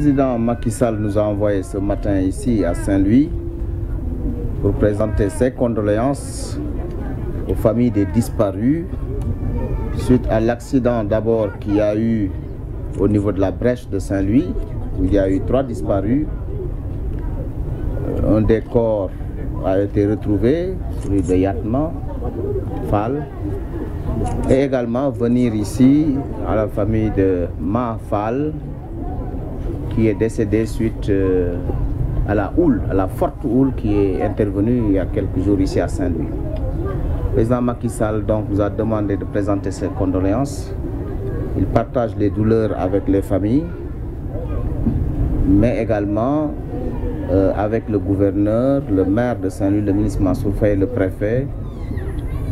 président Macky Sall nous a envoyé ce matin ici à Saint-Louis pour présenter ses condoléances aux familles des disparus suite à l'accident d'abord qu'il y a eu au niveau de la brèche de Saint-Louis où il y a eu trois disparus. Un des corps a été retrouvé, celui de Yatma Fall. Et également venir ici à la famille de Ma Fall qui est décédée suite euh, à la houle, à la forte houle qui est intervenue il y a quelques jours ici à Saint-Louis. Le président Macky Sall donc, nous a demandé de présenter ses condoléances. Il partage les douleurs avec les familles, mais également euh, avec le gouverneur, le maire de Saint-Louis, le ministre Mansour et le préfet.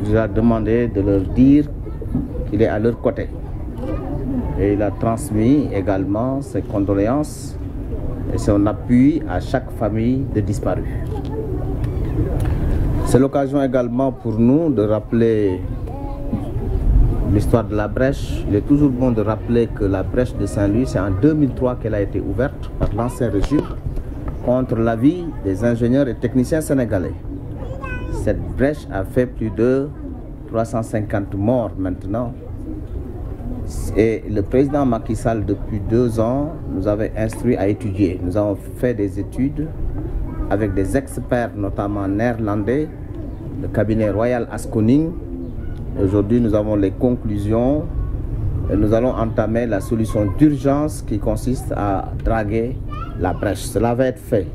Il a demandé de leur dire qu'il est à leur côté. Et il a transmis également ses condoléances et son appui à chaque famille de disparus. C'est l'occasion également pour nous de rappeler l'histoire de la brèche. Il est toujours bon de rappeler que la brèche de Saint-Louis, c'est en 2003 qu'elle a été ouverte par l'ancien régime contre l'avis des ingénieurs et techniciens sénégalais. Cette brèche a fait plus de 350 morts maintenant. Et le président Macky Sall, depuis deux ans, nous avait instruit à étudier. Nous avons fait des études avec des experts, notamment néerlandais, le cabinet Royal Asconing. Aujourd'hui, nous avons les conclusions et nous allons entamer la solution d'urgence qui consiste à draguer la brèche. Cela va être fait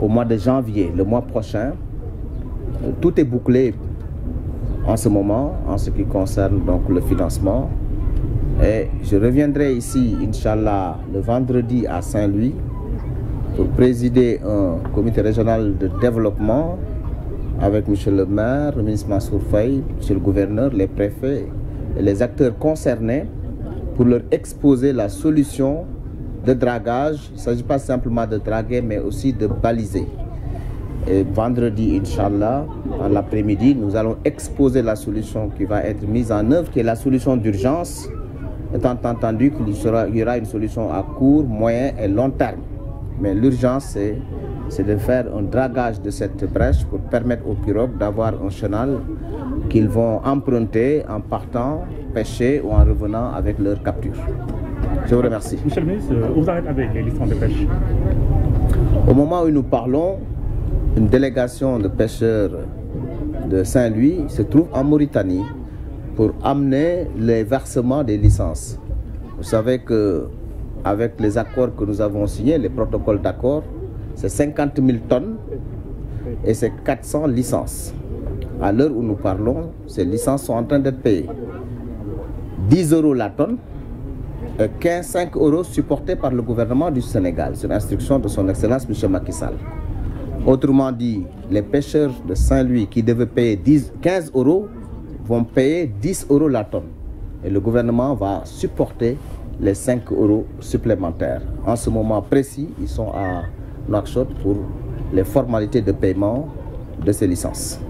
au mois de janvier, le mois prochain. Tout est bouclé en ce moment en ce qui concerne donc le financement. Je reviendrai ici, Inch'Allah, le vendredi à Saint-Louis pour présider un comité régional de développement avec M. le maire, le ministre Mansour Faye, M. le gouverneur, les préfets et les acteurs concernés pour leur exposer la solution de dragage. Il ne s'agit pas simplement de draguer, mais aussi de baliser. Et vendredi, Inch'Allah, en l'après-midi, nous allons exposer la solution qui va être mise en œuvre, qui est la solution d'urgence, étant entendu qu'il y aura une solution à court, moyen et long terme. Mais l'urgence, c'est de faire un dragage de cette brèche pour permettre aux pirogues d'avoir un chenal qu'ils vont emprunter en partant, pêcher ou en revenant avec leur capture. Je vous remercie. Monsieur le ministre, où vous arrêtez avec les licences de pêche? Au moment où nous parlons, une délégation de pêcheurs de Saint-Louis se trouve en Mauritanie pour amener les versements des licences. Vous savez que avec les accords que nous avons signés, les protocoles d'accord, c'est 50 000 tonnes et c'est 400 licences. À l'heure où nous parlons, ces licences sont en train d'être payées. 10 euros la tonne et 15, 5 euros supportés par le gouvernement du Sénégal sur instruction de son Excellence M. Macky Sall. Autrement dit, les pêcheurs de Saint-Louis qui devaient payer 10, 15 euros vont payer 10 euros la tonne. Et le gouvernement va supporter les 5 euros supplémentaires. En ce moment précis, ils sont à Nouakchott pour les formalités de paiement de ces licences.